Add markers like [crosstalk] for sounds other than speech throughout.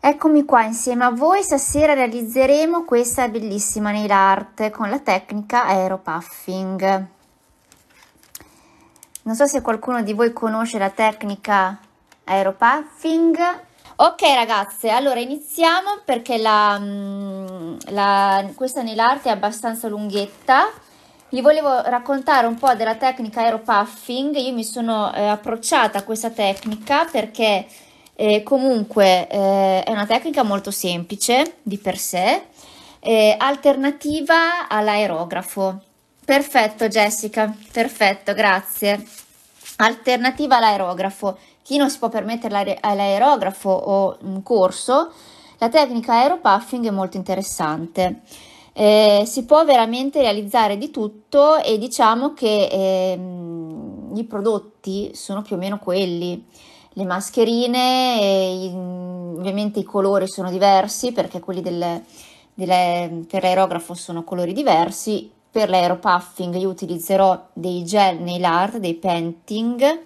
Eccomi qua insieme a voi, stasera realizzeremo questa bellissima nail art con la tecnica aeropuffing. Non so se qualcuno di voi conosce la tecnica aeropuffing. Ok ragazze, allora iniziamo perché la, mm, la, questa nail art è abbastanza lunghetta. Vi volevo raccontare un po' della tecnica aeropuffing. Io mi sono eh, approcciata a questa tecnica perché eh, comunque eh, è una tecnica molto semplice di per sé, eh, alternativa all'aerografo. Perfetto Jessica, perfetto, grazie. Alternativa all'aerografo. Chi non si può permettere l'aerografo o un corso, la tecnica aeropuffing è molto interessante. Eh, si può veramente realizzare di tutto e diciamo che eh, i prodotti sono più o meno quelli. Le mascherine, i, ovviamente i colori sono diversi perché quelli del, delle, per l'aerografo sono colori diversi, per l'aeropuffing io utilizzerò dei gel nail art, dei painting,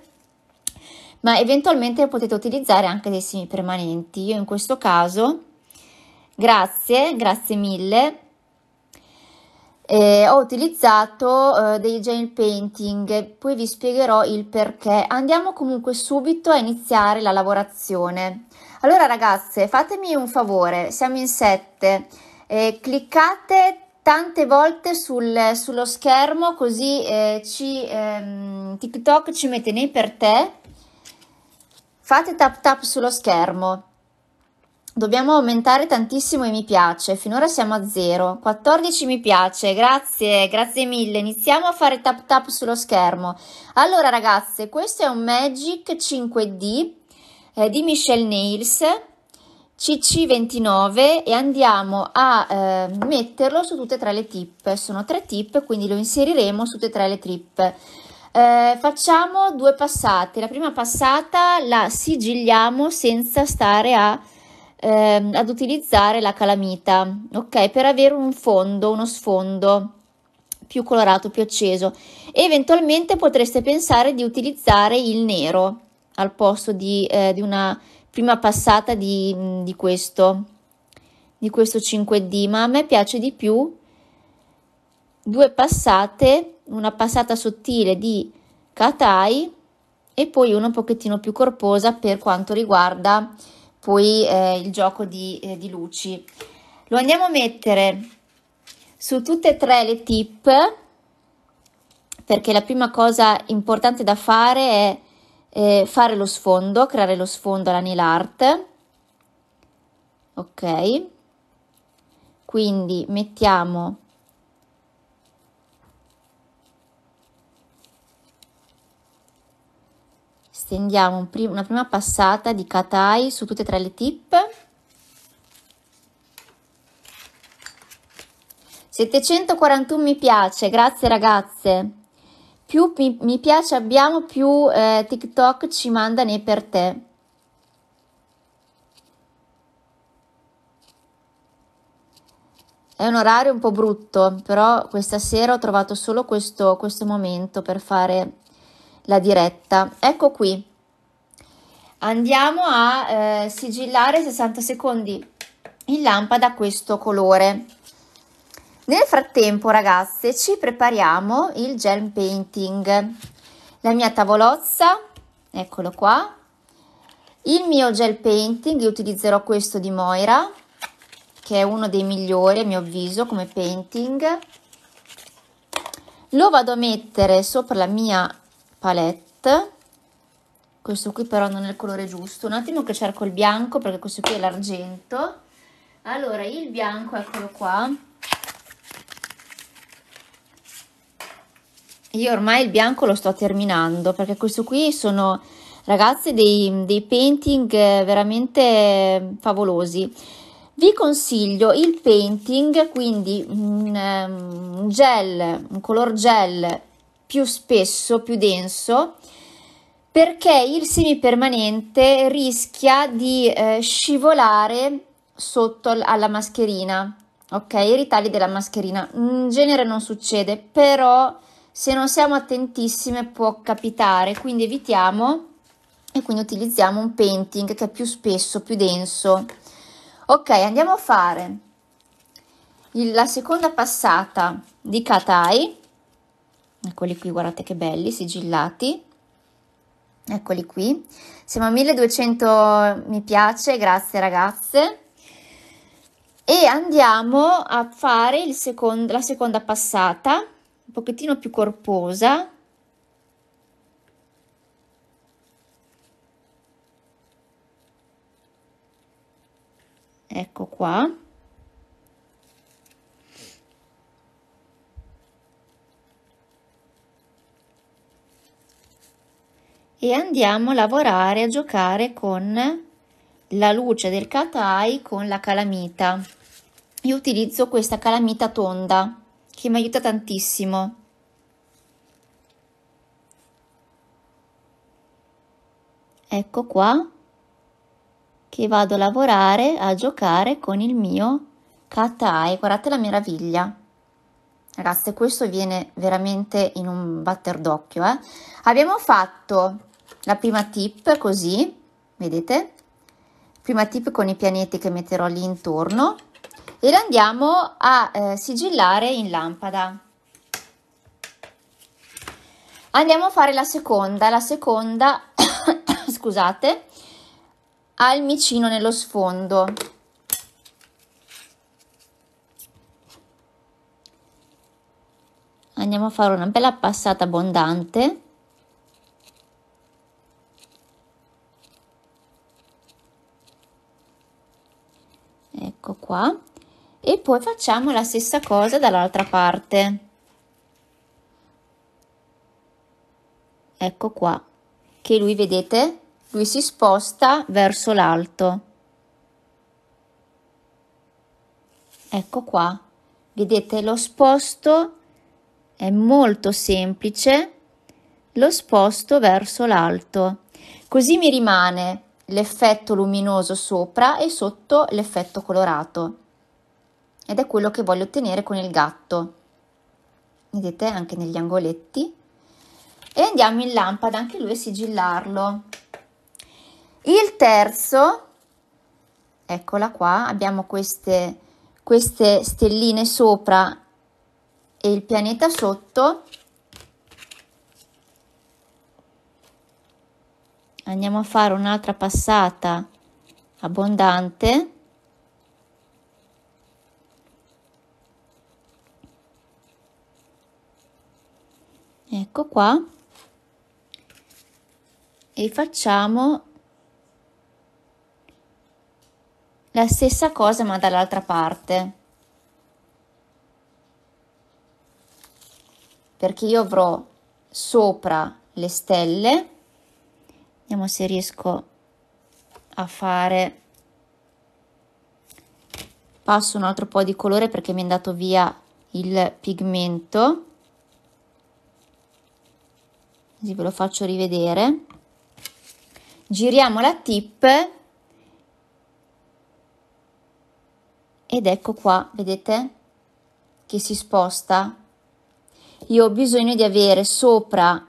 ma eventualmente potete utilizzare anche dei semi permanenti. Io in questo caso, grazie, grazie mille, eh, ho utilizzato eh, dei gel painting, poi vi spiegherò il perché. Andiamo comunque subito a iniziare la lavorazione. Allora ragazze, fatemi un favore, siamo in sette, eh, cliccate tante volte sul, sullo schermo così eh, ci, ehm, TikTok ci mette nei per te. Fate tap tap sullo schermo. Dobbiamo aumentare tantissimo i mi piace, finora siamo a 0, 14 mi piace, grazie, grazie mille, iniziamo a fare tap tap sullo schermo. Allora ragazze, questo è un Magic 5D eh, di Michelle Nails, CC29 e andiamo a eh, metterlo su tutte e tre le tip, sono tre tip quindi lo inseriremo su tutte e tre le tip. Eh, facciamo due passate, la prima passata la sigilliamo senza stare a ehm, ad utilizzare la calamita, ok? Per avere un fondo, uno sfondo più colorato, più acceso. eventualmente potreste pensare di utilizzare il nero al posto di, eh, di una prima passata di, di questo di questo 5D, ma a me piace di più due passate, una passata sottile di Katai e poi una un pochettino più corposa per quanto riguarda poi eh, il gioco di, eh, di luci. Lo andiamo a mettere su tutte e tre le tip perché la prima cosa importante da fare è eh, fare lo sfondo, creare lo sfondo alla nail art. Ok, quindi mettiamo stendiamo un prim una prima passata di Katai su tutte e tre le tip. 741 mi piace grazie ragazze. Più mi, mi piace abbiamo più eh, TikTok ci manda nei per te. È un orario un po' brutto, però questa sera ho trovato solo questo, questo momento per fare la diretta. Ecco qui. Andiamo a eh, sigillare 60 secondi in lampada questo colore. Nel frattempo, ragazze, ci prepariamo il gel painting. La mia tavolozza, eccolo qua. Il mio gel painting, io utilizzerò questo di Moira, che è uno dei migliori a mio avviso come painting. Lo vado a mettere sopra la mia palette. Questo qui però non è il colore giusto. Un attimo che cerco il bianco perché questo qui è l'argento. Allora il bianco eccolo qua. Io ormai il bianco lo sto terminando perché questo qui sono ragazzi dei, dei painting veramente favolosi. Vi consiglio il painting quindi un, um, gel un color gel più spesso, più denso, perché il semipermanente rischia di eh, scivolare sotto alla mascherina, ok? I ritagli della mascherina. In genere non succede, però se non siamo attentissime può capitare, quindi evitiamo e quindi utilizziamo un painting che è più spesso, più denso. Ok, andiamo a fare il, la seconda passata di Katai. Eccoli qui, guardate che belli, sigillati. Eccoli qui. Siamo a 1200 mi piace, grazie ragazze. E andiamo a fare secondo, la seconda passata, un pochettino più corposa. Ecco qua. E andiamo a lavorare, a giocare con la luce del katai con la calamita. Io utilizzo questa calamita tonda che mi aiuta tantissimo. Ecco qua che vado a lavorare, a giocare con il mio katai. Guardate la meraviglia. Ragazze, questo viene veramente in un batter d'occhio. Eh? Abbiamo fatto la prima tip così, vedete? Prima tip con i pianeti che metterò lì intorno e la andiamo a eh, sigillare in lampada. Andiamo a fare la seconda, la seconda, [coughs] scusate, ha il micino nello sfondo. Andiamo a fare una bella passata abbondante ecco qua. E poi facciamo la stessa cosa dall'altra parte. Ecco qua che lui vedete lui si sposta verso l'alto. Ecco qua vedete lo sposto è molto semplice lo sposto verso l'alto. Così mi rimane l'effetto luminoso sopra e sotto l'effetto colorato. Ed è quello che voglio ottenere con il gatto. Vedete anche negli angoletti. E andiamo in lampada anche lui a sigillarlo. Il terzo eccola qua abbiamo queste queste stelline sopra e il pianeta sotto andiamo a fare un'altra passata abbondante. Ecco qua. E facciamo la stessa cosa ma dall'altra parte. Perché io avrò sopra le stelle vediamo se riesco a fare. Passo un altro po' di colore perché mi è andato via il pigmento. Così ve lo faccio rivedere. Giriamo la tip. Ed ecco qua vedete? Che si sposta. Io ho bisogno di avere sopra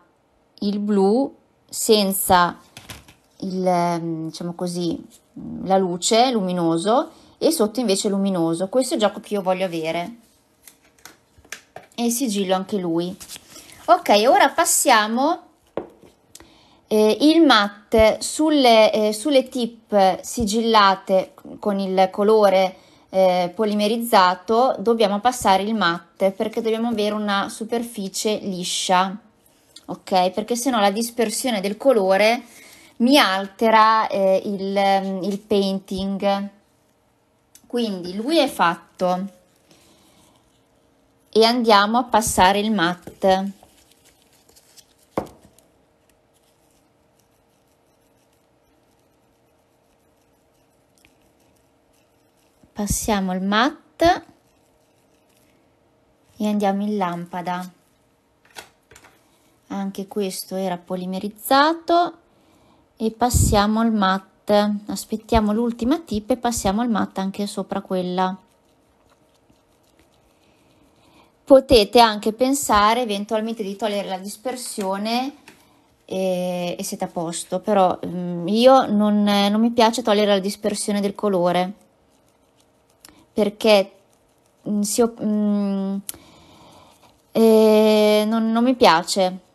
il blu senza il, ehm, diciamo così, la luce luminoso e sotto invece luminoso. Questo è il gioco che io voglio avere. E sigillo anche lui. Ok, ora passiamo eh, il matte sulle, eh, sulle tip sigillate con il colore eh, polimerizzato dobbiamo passare il matte perché dobbiamo avere una superficie liscia ok perché sennò la dispersione del colore mi altera eh, il, ehm, il painting. Quindi lui è fatto e andiamo a passare il matte. Passiamo il matte e andiamo in lampada. Anche questo era polimerizzato e passiamo al matte aspettiamo l'ultima tip e passiamo al matte anche sopra quella. Potete anche pensare eventualmente di togliere la dispersione e, e siete a posto, però um, io non, non mi piace togliere la dispersione del colore. Perché mm, si, mm, eh, non, non mi piace.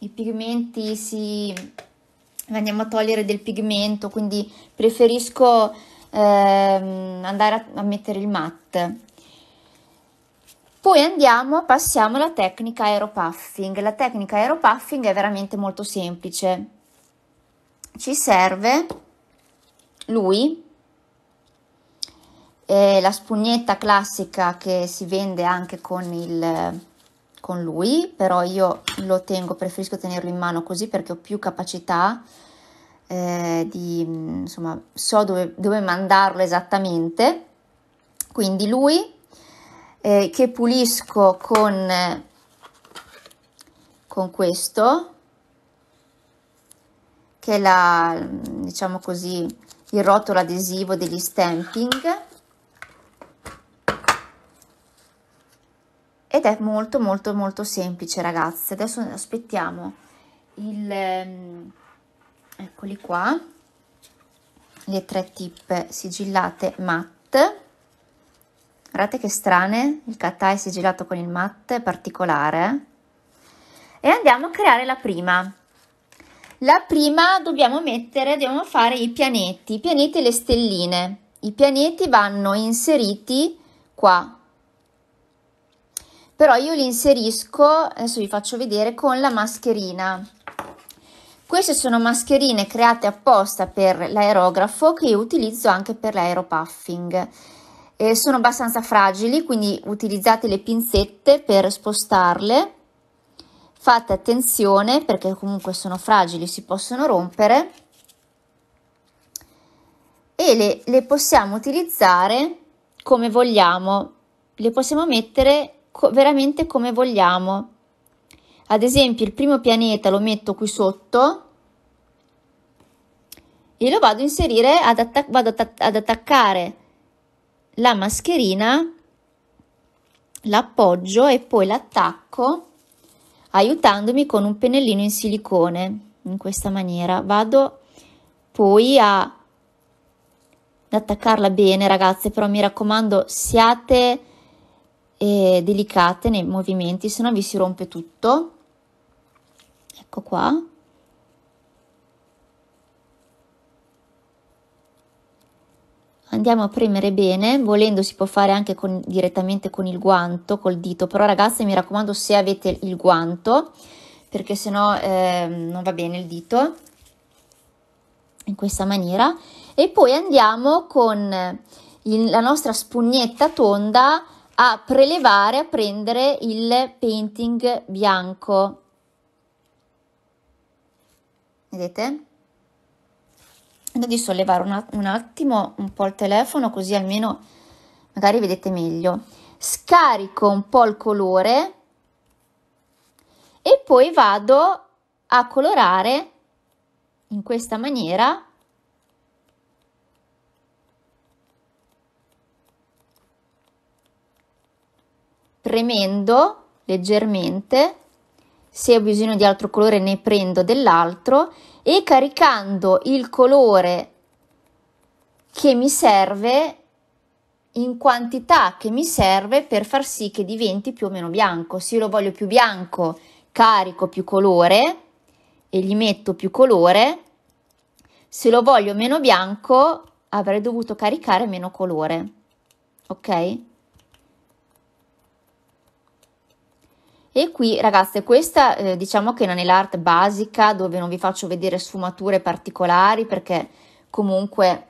I pigmenti si andiamo a togliere del pigmento, quindi preferisco ehm, andare a, a, mettere il matte. Poi andiamo, passiamo alla tecnica aeropuffing. La tecnica aeropuffing è veramente molto semplice. Ci serve lui, e la spugnetta classica che si vende anche con, il, con lui, però io lo tengo, preferisco tenerlo in mano così perché ho più capacità eh, di, insomma, so dove, dove mandarlo esattamente. Quindi lui eh, che pulisco con, con questo, che è la, diciamo così, il rotolo adesivo degli stamping ed è molto molto molto semplice ragazze. Adesso aspettiamo il ehm, eccoli qua. Le tre tip sigillate matte. Guardate che strane il katai sigillato con il matte particolare. E andiamo a creare la prima. La prima dobbiamo mettere dobbiamo fare i pianeti. I pianeti e le stelline. I pianeti vanno inseriti qua però io li inserisco, adesso vi faccio vedere, con la mascherina. Queste sono mascherine create apposta per l'aerografo che io utilizzo anche per l'aeropuffing. Eh, sono abbastanza fragili, quindi utilizzate le pinzette per spostarle. Fate attenzione perché comunque sono fragili, si possono rompere. E le, le possiamo utilizzare come vogliamo. Le possiamo mettere co- veramente come vogliamo. Ad esempio il primo pianeta lo metto qui sotto e lo vado a inserire, ad, attac- vado ad attaccare la mascherina, l'appoggio e poi l'attacco aiutandomi con un pennellino in silicone in questa maniera. Vado poi a, ad attaccarla bene ragazze, però mi raccomando siate e delicate nei movimenti, se no vi si rompe tutto. Ecco qua. Andiamo a premere bene, volendo si può fare anche con, direttamente con il guanto, col dito, però ragazzi mi raccomando se avete il guanto, perché se no eh, non va bene il dito, in questa maniera. E poi andiamo con il, la nostra spugnetta tonda a prelevare, a prendere il painting bianco. Vedete? Vado di sollevare un, un attimo un po' il telefono così almeno magari vedete meglio. Scarico un po' il colore e poi vado a colorare in questa maniera premendo leggermente, se ho bisogno di altro colore ne prendo dell'altro e caricando il colore che mi serve in quantità che mi serve per far sì che diventi più o meno bianco. Se io lo voglio più bianco, carico più colore e gli metto più colore. Se lo voglio meno bianco, avrei dovuto caricare meno colore. Ok? E qui ragazze questa eh, diciamo che è una nail basica dove non vi faccio vedere sfumature particolari perché comunque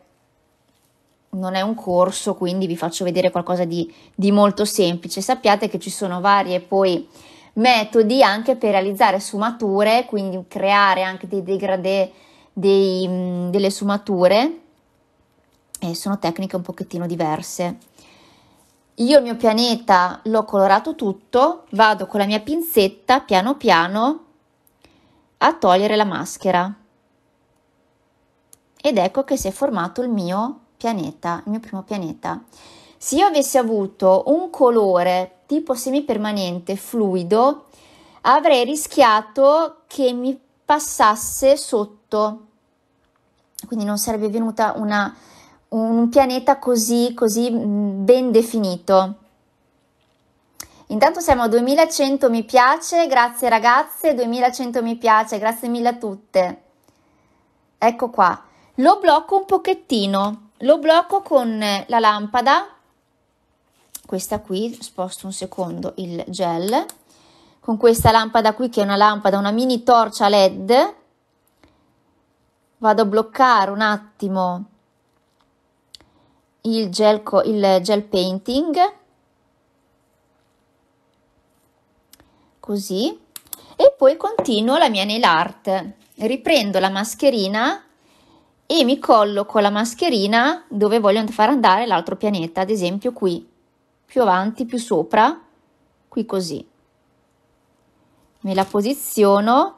non è un corso quindi vi faccio vedere qualcosa di, di molto semplice. Sappiate che ci sono varie poi metodi anche per realizzare sfumature quindi creare anche dei degradé dei, mm, delle sfumature e sono tecniche un pochettino diverse. Io il mio pianeta l'ho colorato tutto, vado con la mia pinzetta piano piano a togliere la maschera. Ed ecco che si è formato il mio pianeta, il mio primo pianeta. Se io avessi avuto un colore tipo semipermanente fluido, avrei rischiato che mi passasse sotto, quindi non sarebbe venuta una, un pianeta così, così mm, ben definito. Intanto siamo a 2100 mi piace, grazie ragazze, 2100 mi piace, grazie mille a tutte. Ecco qua. Lo blocco un pochettino, lo blocco con la lampada, questa qui, sposto un secondo il gel, con questa lampada qui che è una lampada, una mini torcia led, vado a bloccare un attimo il gel, il gel painting. Così. E poi continuo la mia nail art. Riprendo la mascherina e mi colloco la mascherina dove voglio far andare l'altro pianeta ad esempio qui più avanti più sopra qui così. Me la posiziono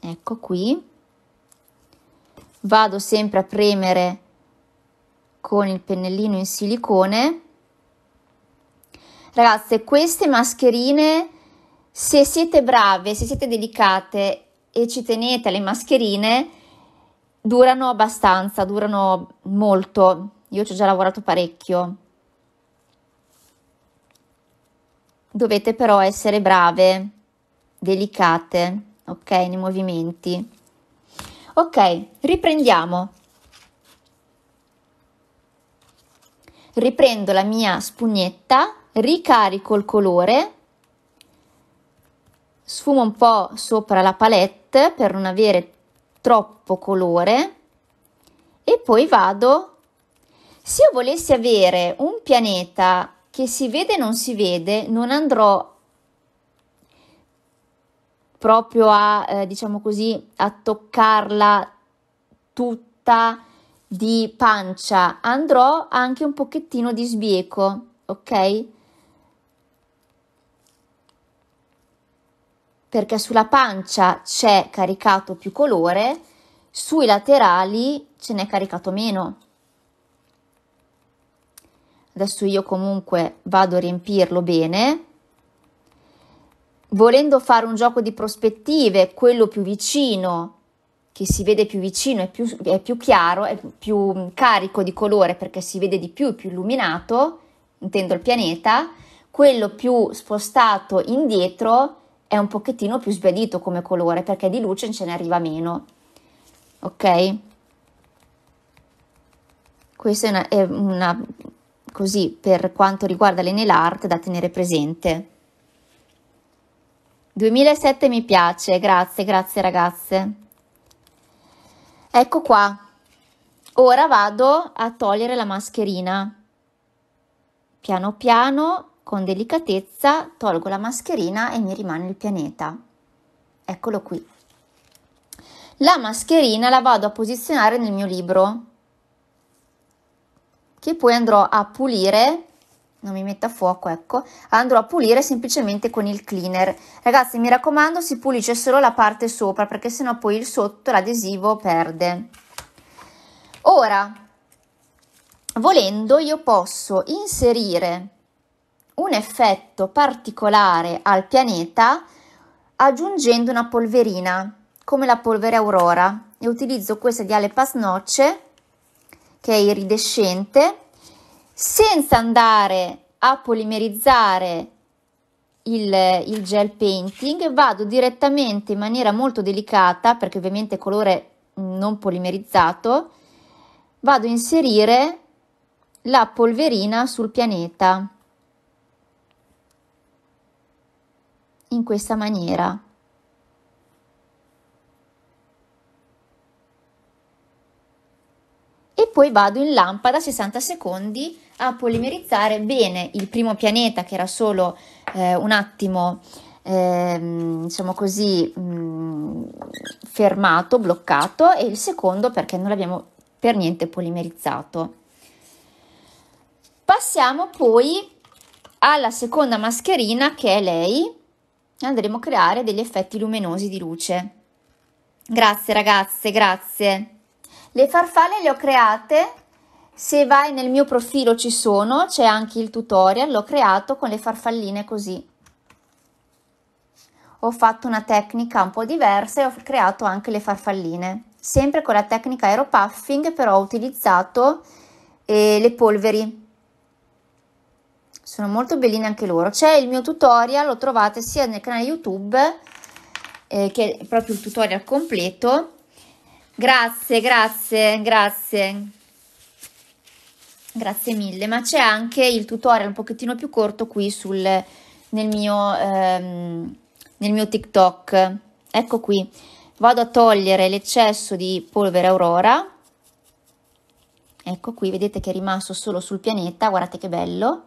ecco qui vado sempre a premere con il pennellino in silicone. Ragazze, queste mascherine, se siete brave, se siete delicate e ci tenete alle mascherine, durano abbastanza, durano molto. Io ci ho già lavorato parecchio. Dovete però essere brave, delicate, ok, nei movimenti. Ok, riprendiamo. riprendo la mia spugnetta, ricarico il colore, sfumo un po' sopra la palette per non avere troppo colore e poi vado, se io volessi avere un pianeta che si vede e non si vede, non andrò proprio a, eh, diciamo così, a toccarla tutta di pancia andrò anche un pochettino di sbieco, ok? Perché sulla pancia c'è caricato più colore, sui laterali ce n'è caricato meno. Adesso io comunque vado a riempirlo bene. Volendo fare un gioco di prospettive, quello più vicino che si vede più vicino, è più, è più chiaro, è più carico di colore perché si vede di più, più illuminato, intendo il pianeta, quello più spostato indietro è un pochettino più sbiadito come colore perché di luce ce ne arriva meno. Ok? Questa è una, è una così per quanto riguarda le nail art da tenere presente. 2007 mi piace, grazie, grazie ragazze. Ecco qua. Ora vado a togliere la mascherina. Piano piano, con delicatezza, tolgo la mascherina e mi rimane il pianeta. Eccolo qui. La mascherina la vado a posizionare nel mio libro, che poi andrò a pulire non mi metta fuoco, ecco, andrò a pulire semplicemente con il cleaner. Ragazzi, mi raccomando, si pulisce solo la parte sopra perché sennò poi il sotto l'adesivo perde. Ora, volendo, io posso inserire un effetto particolare al pianeta aggiungendo una polverina, come la polvere Aurora. E utilizzo questa di Ale Pasnoce, che è iridescente, senza andare a polimerizzare il, il, gel painting vado direttamente in maniera molto delicata perché ovviamente colore non polimerizzato vado a inserire la polverina sul pianeta. In questa maniera. E poi vado in lampada 60 secondi a polimerizzare bene il primo pianeta che era solo eh, un attimo eh, diciamo così mh, mm, fermato, bloccato e il secondo perché non l'abbiamo per niente polimerizzato. Passiamo poi alla seconda mascherina che è lei, andremo a creare degli effetti luminosi di luce. Grazie ragazze, grazie. Le farfalle le ho create, se vai nel mio profilo ci sono, c'è anche il tutorial, l'ho creato con le farfalline così. Ho fatto una tecnica un po' diversa e ho creato anche le farfalline. Sempre con la tecnica aeropuffing però ho utilizzato eh, le polveri. Sono molto belline anche loro. C'è il mio tutorial, lo trovate sia nel canale YouTube eh, che è proprio il tutorial completo. Grazie, grazie, grazie. Grazie mille, ma c'è anche il tutorial un pochettino più corto qui sul, nel, mio, ehm, nel mio TikTok. Ecco qui, vado a togliere l'eccesso di polvere aurora. Ecco qui, vedete che è rimasto solo sul pianeta, guardate che bello.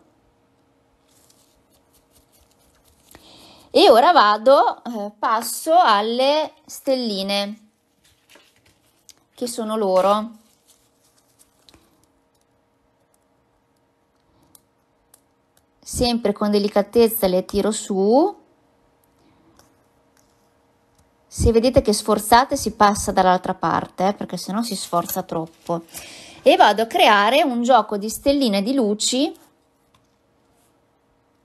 E ora vado, eh, passo alle stelline, che sono loro. Sempre con delicatezza le tiro su. Se vedete che sforzate si passa dall'altra parte, eh, perché sennò si sforza troppo. E vado a creare un gioco di stelline di luci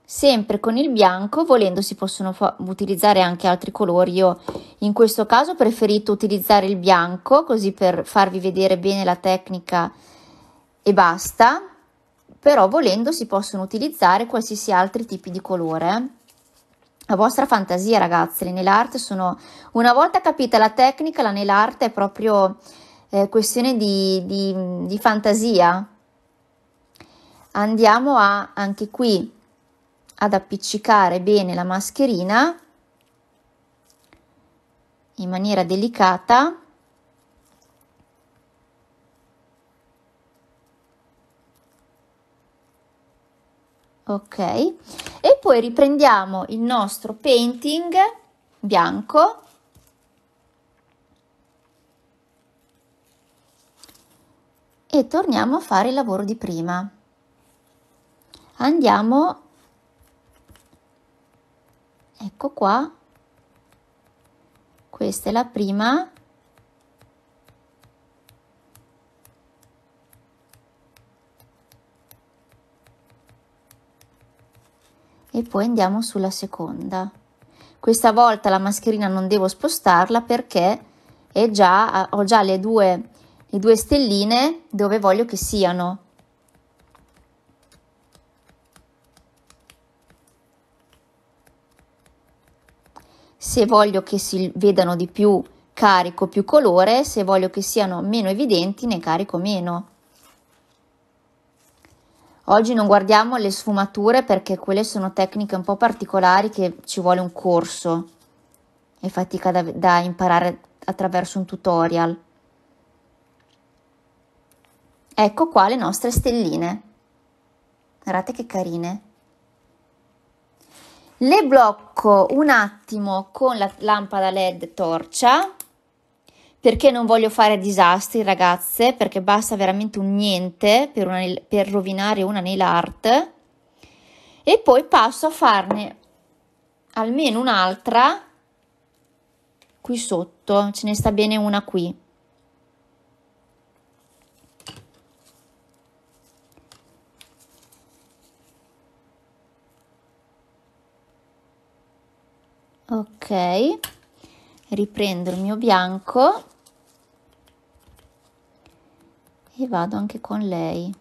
sempre con il bianco, volendo si possono utilizzare anche altri colori. Io in questo caso ho preferito utilizzare il bianco così per farvi vedere bene la tecnica e basta, però volendo si possono utilizzare qualsiasi altri tipi di colore. La vostra fantasia ragazzi, le nail art sono, una volta capita la tecnica, la nail art è proprio eh, questione di, di, di fantasia. Andiamo a anche qui ad appiccicare bene la mascherina in maniera delicata ok. E poi riprendiamo il nostro painting bianco. E torniamo a fare il lavoro di prima. Andiamo. Ecco qua. Questa è la prima e poi andiamo sulla seconda questa volta la mascherina non devo spostarla perché è già, ho già le due, le due stelline dove voglio che siano se voglio che si vedano di più carico più colore, se voglio che siano meno evidenti ne carico meno. Oggi non guardiamo le sfumature perché quelle sono tecniche un po' particolari che ci vuole un corso e fatica da, da imparare attraverso un tutorial. Ecco qua le nostre stelline. Guardate che carine. Le blocco un attimo con la lampada LED torcia perché non voglio fare disastri ragazze? Perché basta veramente un niente per, una, per rovinare una nail art. E poi passo a farne almeno un'altra qui sotto. Ce ne sta bene una qui. Ok riprendo il mio bianco e vado anche con lei.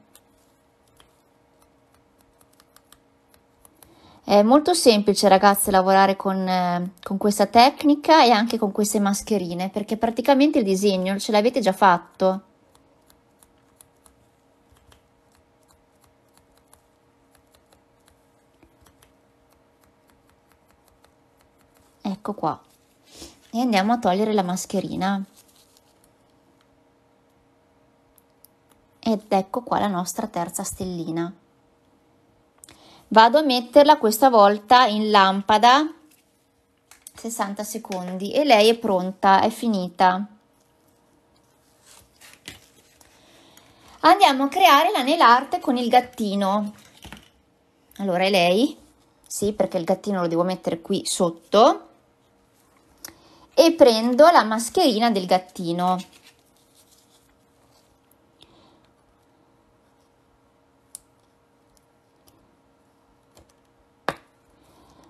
È molto semplice ragazze lavorare con, eh, con questa tecnica e anche con queste mascherine perché praticamente il disegno ce l'avete già fatto. Ecco qua e andiamo a togliere la mascherina. Ed ecco qua la nostra terza stellina. Vado a metterla questa volta in lampada. 60 secondi. E lei è pronta è finita. Andiamo a creare la nail art con il gattino. Allora è lei? Sì perché il gattino lo devo mettere qui sotto e prendo la mascherina del gattino.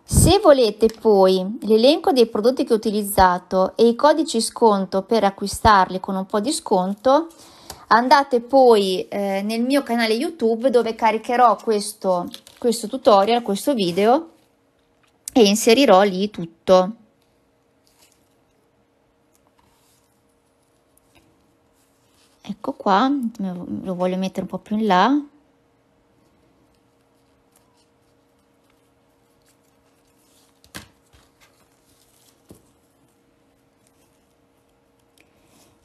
Se volete poi l'elenco dei prodotti che ho utilizzato e i codici sconto per acquistarli con un po' di sconto, andate poi eh, nel mio canale YouTube dove caricherò questo, questo tutorial, questo video e inserirò lì tutto. Ecco qua, lo voglio mettere un po' più in là.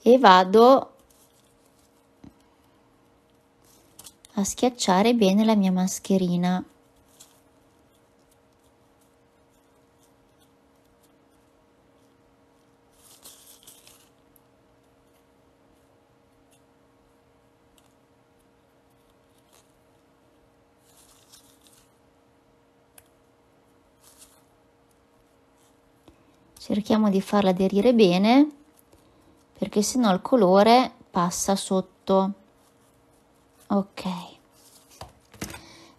E vado a schiacciare bene la mia mascherina. Cerchiamo di farla aderire bene perché sennò il colore passa sotto. Ok.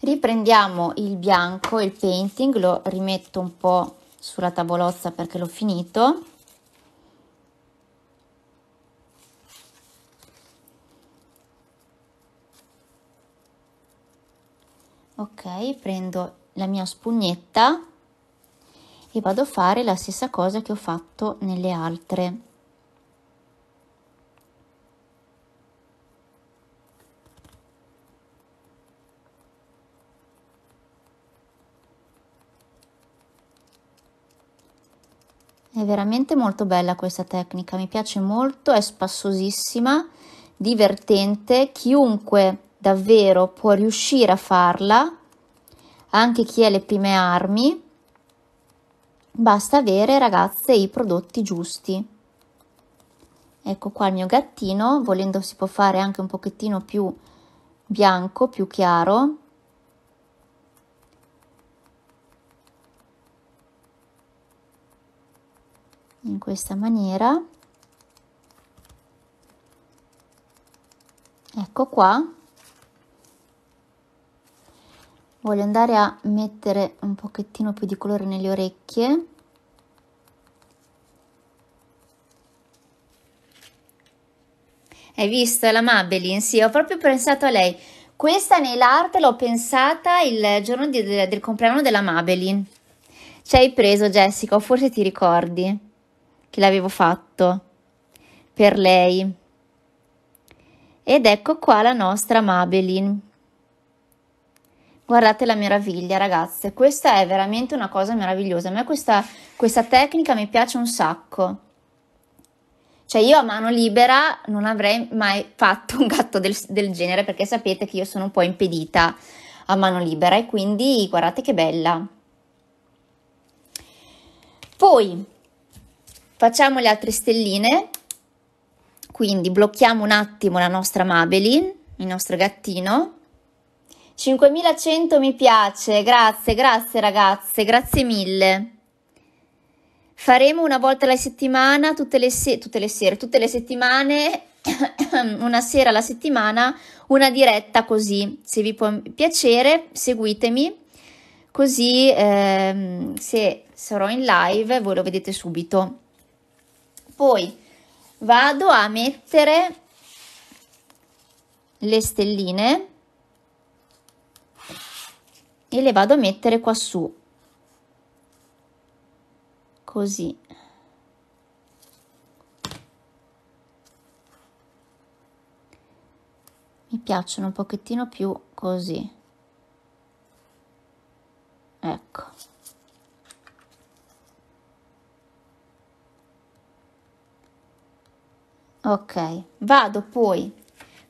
Riprendiamo il bianco il painting lo rimetto un po sulla tavolozza perché l'ho finito. Ok prendo la mia spugnetta e vado a fare la stessa cosa che ho fatto nelle altre. È veramente molto bella questa tecnica, mi piace molto, è spassosissima, divertente, chiunque davvero può riuscire a farla, anche chi ha le prime armi, basta avere ragazze i prodotti giusti. Ecco qua il mio gattino, volendo si può fare anche un pochettino più bianco, più chiaro, in questa maniera. Ecco qua voglio andare a mettere un pochettino più di colore nelle orecchie hai visto la Maybelline? sì ho proprio pensato a lei questa nail art l'ho pensata il giorno di, del, del compleanno della Maybelline ci hai preso Jessica o forse ti ricordi? che l'avevo fatto per lei. Ed ecco qua la nostra Maybelline. Guardate la meraviglia, ragazze, questa è veramente una cosa meravigliosa. A me questa, questa tecnica mi piace un sacco. Cioè io a mano libera non avrei mai fatto un gatto del, del genere perché sapete che io sono un po' impedita a mano libera e quindi guardate che bella. Poi Facciamo le altre stelline, quindi blocchiamo un attimo la nostra Maybelline, il nostro gattino. 5100 mi piace, grazie, grazie ragazze, grazie mille. Faremo una volta alla settimana, tutte le, se- tutte le sere, tutte le settimane, [coughs] una sera alla settimana, una diretta così. Se vi può piacere, seguitemi, così ehm, se sarò in live voi lo vedete subito. Poi vado a mettere le stelline e le vado a mettere qua su così. Mi piacciono un pochettino più così. Ecco. Ok vado poi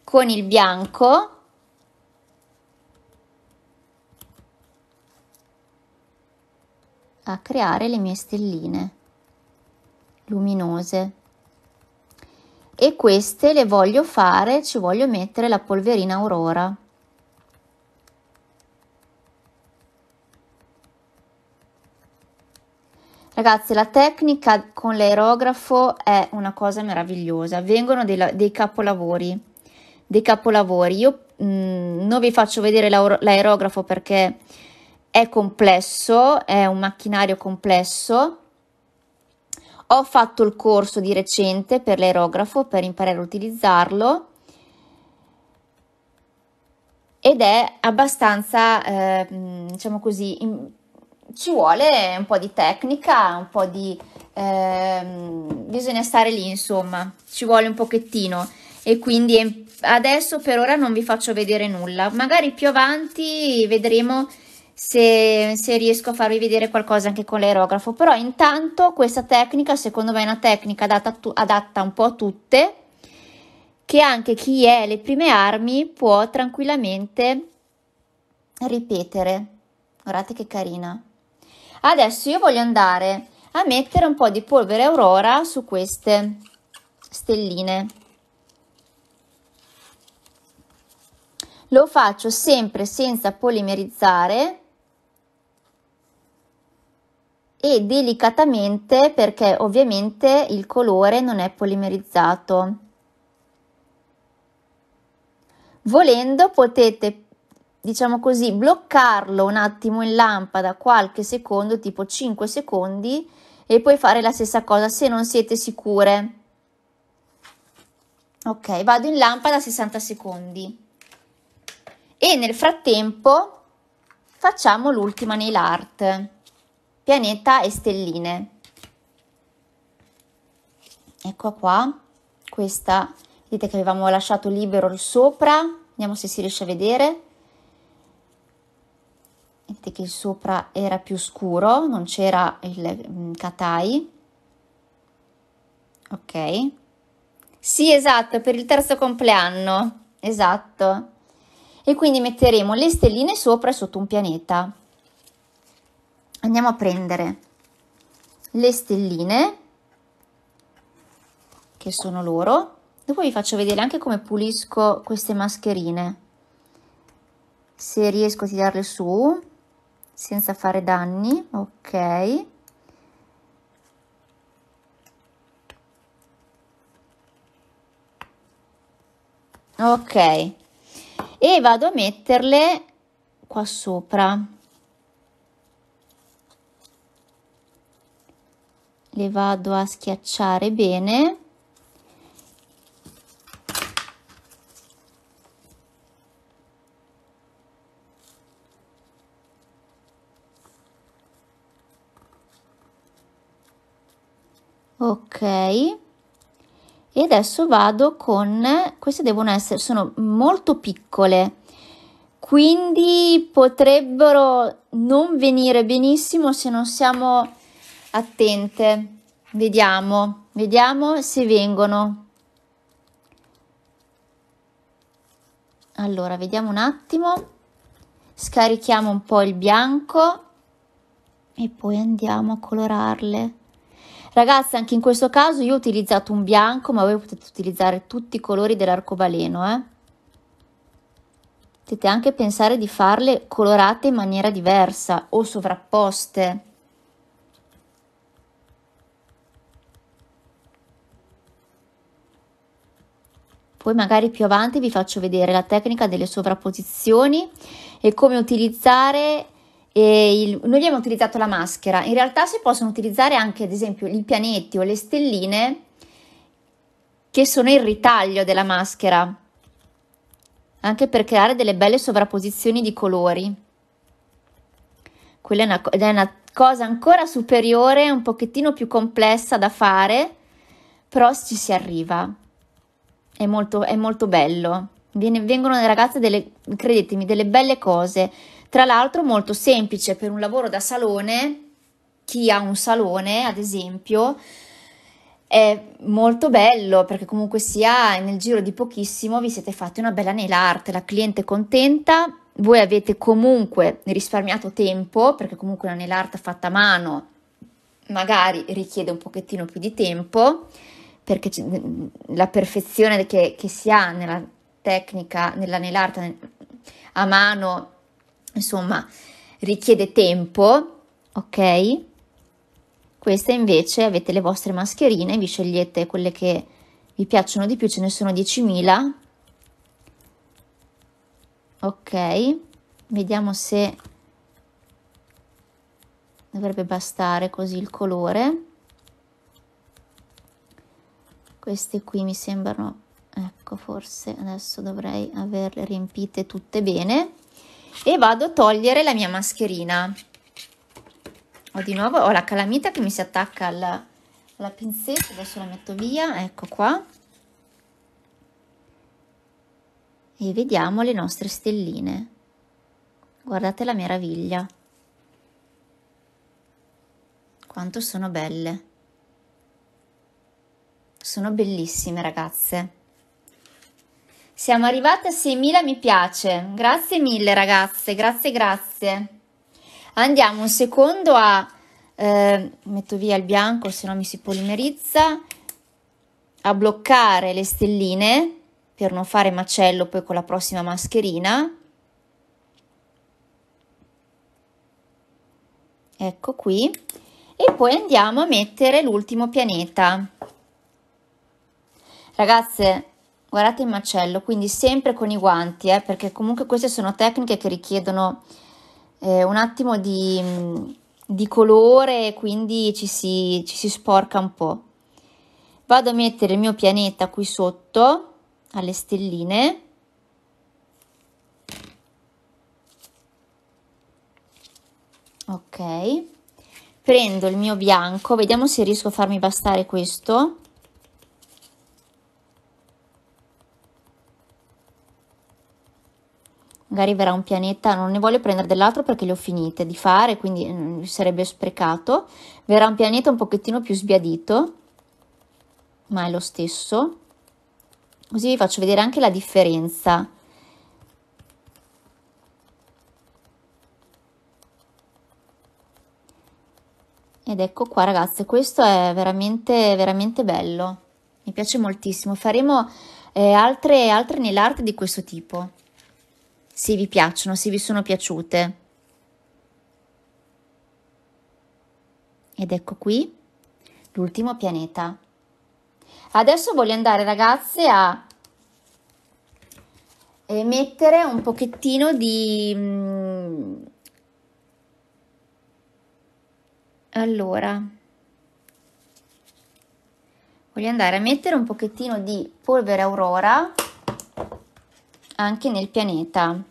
con il bianco a creare le mie stelline luminose e queste le voglio fare ci voglio mettere la polverina aurora Ragazzi, la tecnica con l'aerografo è una cosa meravigliosa. Vengono dei, dei capolavori, dei capolavori. Io mh, mm, non vi faccio vedere l'aerografo perché è complesso, è un macchinario complesso. Ho fatto il corso di recente per l'aerografo per imparare a utilizzarlo ed è abbastanza, eh, diciamo così, in, ci vuole un po' di tecnica, un po' di... Eh, bisogna stare lì, insomma, ci vuole un pochettino e quindi adesso per ora non vi faccio vedere nulla, magari più avanti vedremo se, se, riesco a farvi vedere qualcosa anche con l'aerografo, però intanto questa tecnica secondo me è una tecnica adatta, adatta un po' a tutte, che anche chi è le prime armi può tranquillamente ripetere. Guardate che carina. Adesso io voglio andare a mettere un po' di polvere aurora su queste stelline. Lo faccio sempre senza polimerizzare e delicatamente perché ovviamente il colore non è polimerizzato. Volendo potete, diciamo così, bloccarlo un attimo in lampada qualche secondo, tipo 5 secondi, e poi fare la stessa cosa se non siete sicure. Ok, vado in lampada 60 secondi. E nel frattempo facciamo l'ultima nail art pianeta e stelline. Ecco qua, questa, vedete che avevamo lasciato libero il sopra, vediamo se si riesce a vedere. Vedete che il sopra era più scuro, non c'era il mm, katai. Ok. Sì, esatto, per il terzo compleanno, esatto. E quindi metteremo le stelline sopra e sotto un pianeta andiamo a prendere le stelline che sono loro. Dopo vi faccio vedere anche come pulisco queste mascherine. Se riesco a tirarle su senza fare danni ok. Ok. E vado a metterle qua sopra le vado a schiacciare bene. Ok. E adesso vado con queste devono essere sono molto piccole quindi potrebbero non venire benissimo se non siamo attente, vediamo, vediamo se vengono. Allora, vediamo un attimo, scarichiamo un po' il bianco e poi andiamo a colorarle. Ragazzi, anche in questo caso io ho utilizzato un bianco, ma voi potete utilizzare tutti i colori dell'arcobaleno, eh. Potete anche pensare di farle colorate in maniera diversa o sovrapposte. Poi magari più avanti vi faccio vedere la tecnica delle sovrapposizioni e come utilizzare il, noi abbiamo utilizzato la maschera, in realtà si possono utilizzare anche ad esempio i pianetti o le stelline che sono il ritaglio della maschera, anche per creare delle belle sovrapposizioni di colori. Quella è una, è una cosa ancora superiore, un pochettino più complessa da fare, però ci si arriva è molto, è molto bello. Viene, vengono ragazze delle, credetemi, delle belle cose. Tra l'altro molto semplice per un lavoro da salone, chi ha un salone ad esempio, è molto bello perché comunque sia nel giro di pochissimo vi siete fatti una bella nail art, la cliente è contenta, voi avete comunque risparmiato tempo perché comunque una nail art fatta a mano magari richiede un pochettino più di tempo perché la perfezione che, che, si ha nella tecnica, nella nell'arte a mano, insomma, richiede tempo, ok? questa invece avete le vostre mascherine, vi scegliete quelle che vi piacciono di più, ce ne sono 10.000. Ok, vediamo se dovrebbe bastare così il colore. Queste qui mi sembrano, ecco forse adesso dovrei averle riempite tutte bene e vado a togliere la mia mascherina. Ho di nuovo ho la calamita che mi si attacca alla, alla pinzetta, adesso la metto via, ecco qua. E vediamo le nostre stelline. Guardate la meraviglia. Quanto sono belle. Sono bellissime ragazze. Siamo arrivate a 6.000 mi piace. Grazie mille ragazze, grazie, grazie. Andiamo un secondo a... Eh, metto via il bianco se no mi si polimerizza. A bloccare le stelline per non fare macello poi con la prossima mascherina. Ecco qui. E poi andiamo a mettere l'ultimo pianeta. Ragazze, guardate il macello, quindi sempre con i guanti, eh, perché comunque queste sono tecniche che richiedono eh, un attimo di, di colore, quindi ci si, ci si sporca un po'. Vado a mettere il mio pianeta qui sotto, alle stelline. Ok, prendo il mio bianco, vediamo se riesco a farmi bastare questo. Magari verrà un pianeta, non ne voglio prendere dell'altro perché le ho finite di fare, quindi mm, sarebbe sprecato, verrà un pianeta un pochettino più sbiadito, ma è lo stesso, così vi faccio vedere anche la differenza. Ed ecco qua ragazze, questo è veramente, veramente bello, mi piace moltissimo, faremo eh, altre, altre nell'arte di questo tipo se vi piacciono, se vi sono piaciute. Ed ecco qui l'ultimo pianeta. Adesso voglio andare ragazze a eh, mettere un pochettino di... Mm, allora, voglio andare a mettere un pochettino di polvere aurora anche nel pianeta.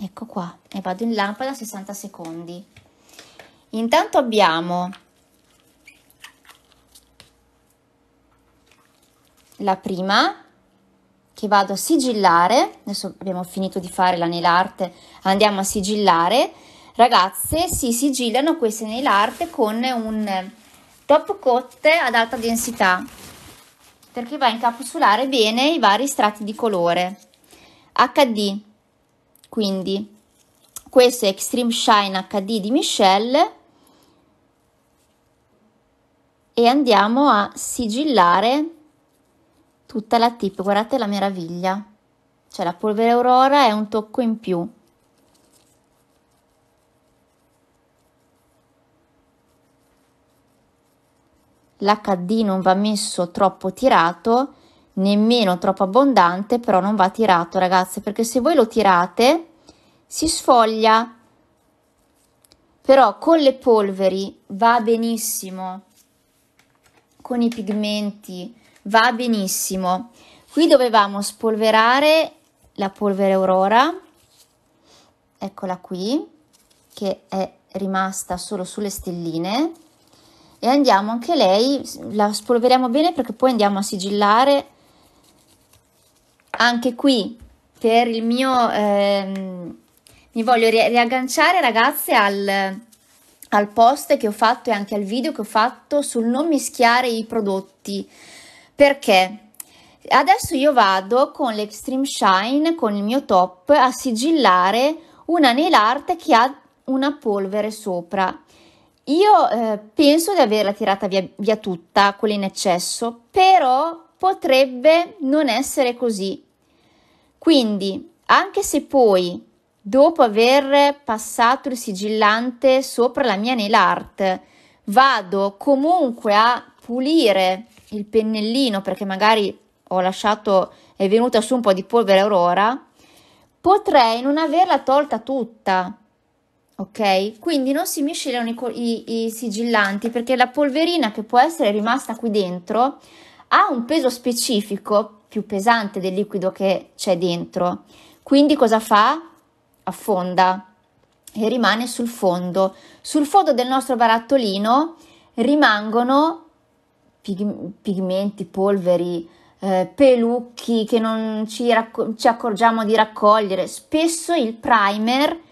Ecco qua, e vado in lampada 60 secondi. Intanto abbiamo la prima che vado a sigillare, adesso abbiamo finito di fare la nail art, andiamo a sigillare ragazze si sigillano queste nail art con un top coat ad alta densità perché va a incapsulare bene i vari strati di colore. HD quindi. Questo è Extreme Shine HD di Michelle. E andiamo a sigillare tutta la tip. Guardate la meraviglia. Cioè la polvere aurora è un tocco in più l'HD non va messo troppo tirato, nemmeno troppo abbondante, però non va tirato ragazze, perché se voi lo tirate si sfoglia. Però con le polveri va benissimo, con i pigmenti va benissimo. Qui dovevamo spolverare la polvere aurora, eccola qui, che è rimasta solo sulle stelline e andiamo anche lei, la spolveriamo bene perché poi andiamo a sigillare anche qui per il mio, ehm, mi voglio ri riagganciare ragazze al, al post che ho fatto e anche al video che ho fatto sul non mischiare i prodotti. Perché? Adesso io vado con l'Extreme Shine con il mio top a sigillare una nail art che ha una polvere sopra io eh, penso di averla tirata via, via tutta, quella in eccesso, però potrebbe non essere così. Quindi, anche se poi, dopo aver passato il sigillante sopra la mia nail art, vado comunque a pulire il pennellino perché magari ho lasciato, è venuta su un po' di polvere aurora, potrei non averla tolta tutta. Ok? Quindi non si miscelano i, i, i sigillanti perché la polverina che può essere rimasta qui dentro ha un peso specifico più pesante del liquido che c'è dentro. Quindi cosa fa? Affonda e rimane sul fondo. Sul fondo del nostro barattolino rimangono pig- pigmenti, polveri, eh, pelucchi che non ci, racco- ci accorgiamo di raccogliere. Spesso il primer,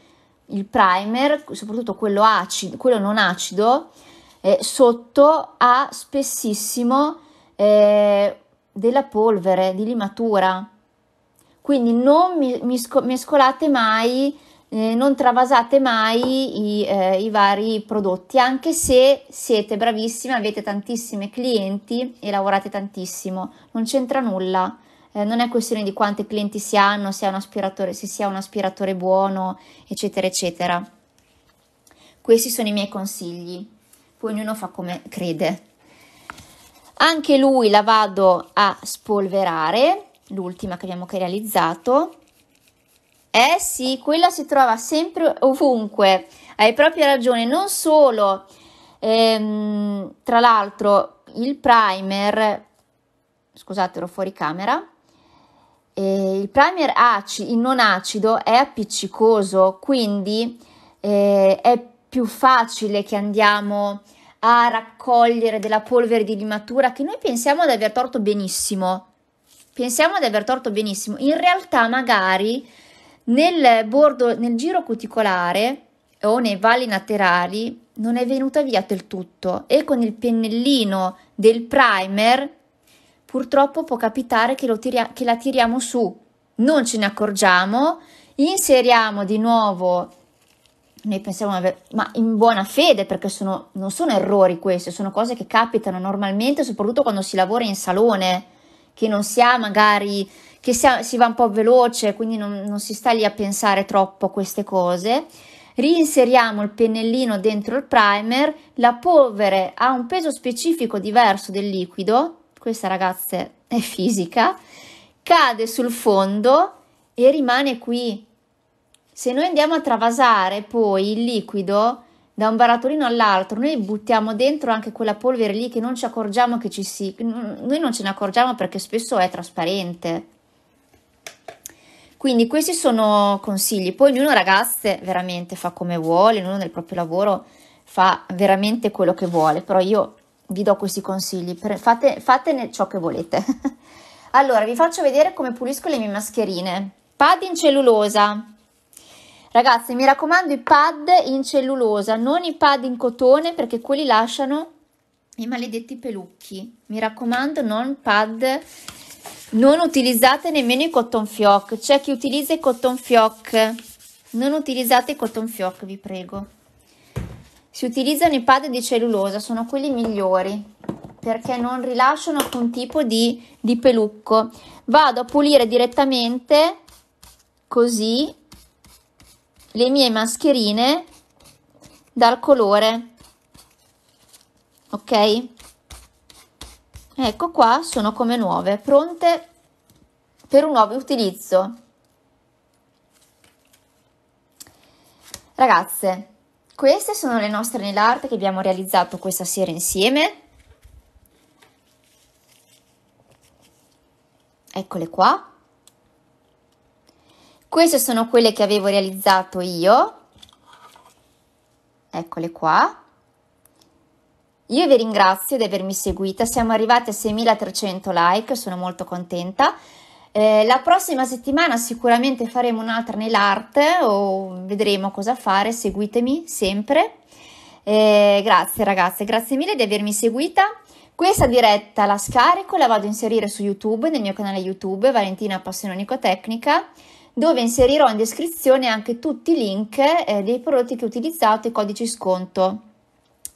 il primer, soprattutto quello acido, quello non acido, eh, sotto ha spessissimo eh, della polvere di limatura. Quindi non mescolate mai, eh, non travasate mai i, eh, i, vari prodotti, anche se siete bravissimi, avete tantissimi clienti e lavorate tantissimo, non c'entra nulla. Eh, non è questione di quanti clienti si hanno, se, se si ha un aspiratore buono, eccetera, eccetera. Questi sono i miei consigli. Poi ognuno fa come crede. Anche lui la vado a spolverare, l'ultima che abbiamo realizzato. Eh sì, quella si trova sempre ovunque, hai proprio ragione, non solo, ehm, tra l'altro il primer, scusate ero fuori camera, eh, il primer acido, il non acido è appiccicoso, quindi eh, è più facile che andiamo a raccogliere della polvere di limatura che noi pensiamo di aver torto benissimo. Pensiamo di aver torto benissimo. In realtà, magari nel bordo, nel giro cuticolare o nei valli laterali non è venuta via del tutto e con il pennellino del primer purtroppo può capitare che, tiri- che la tiriamo su, non ce ne accorgiamo, inseriamo di nuovo noi pensiamo ma in buona fede, perché sono, non sono errori questi, sono cose che capitano normalmente, soprattutto quando si lavora in salone, che non si ha magari, che si, ha, si va un po' veloce, quindi non, non si sta lì a pensare troppo a queste cose. Reinseriamo il pennellino dentro il primer, la polvere ha un peso specifico diverso del liquido, questa ragazze è fisica, cade sul fondo e rimane qui se noi andiamo a travasare poi il liquido da un barattolino all'altro, noi buttiamo dentro anche quella polvere lì che non ci accorgiamo che ci sia, noi non ce ne accorgiamo perché spesso è trasparente. Quindi questi sono consigli, poi ognuno ragazze veramente fa come vuole, ognuno nel proprio lavoro fa veramente quello che vuole, però io vi do questi consigli, fate, fatene ciò che volete. [laughs] allora, vi faccio vedere come pulisco le mie mascherine. Pad in cellulosa, Ragazzi, mi raccomando i pad in cellulosa, non i pad in cotone perché quelli lasciano i maledetti pelucchi. Mi raccomando, non pad, non utilizzate nemmeno i cotton fioc. C'è chi utilizza i cotton fioc. Non utilizzate i cotton fioc, vi prego. Si utilizzano i pad di cellulosa, sono quelli migliori perché non rilasciano alcun tipo di, di pelucco. Vado a pulire direttamente così le mie mascherine dal colore ok ecco qua sono come nuove pronte per un nuovo utilizzo ragazze queste sono le nostre nail art che abbiamo realizzato questa sera insieme eccole qua queste sono quelle che avevo realizzato io. Eccole qua. Io vi ringrazio di avermi seguita, siamo arrivati a 6300 like, sono molto contenta. Eh, la prossima settimana sicuramente faremo un'altra nell'art o vedremo cosa fare, seguitemi sempre. Eh, grazie ragazze, grazie mille di avermi seguita. Questa diretta la scarico, la vado a inserire su YouTube, nel mio canale YouTube, Valentina Passiononico Tecnica dove inserirò in descrizione anche tutti i link eh, dei prodotti che ho utilizzato e codici sconto.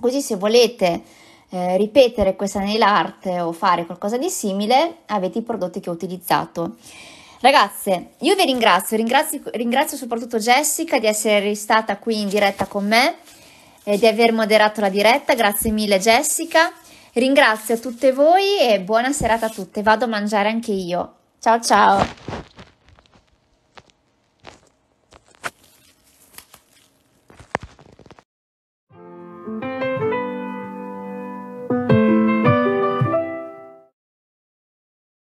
Così se volete eh, ripetere questa nail art o fare qualcosa di simile, avete i prodotti che ho utilizzato. Ragazze, io vi ringrazio, ringrazio, ringrazio soprattutto Jessica di essere stata qui in diretta con me e di aver moderato la diretta, grazie mille Jessica. Ringrazio tutte voi e buona serata a tutte, vado a mangiare anche io. Ciao ciao!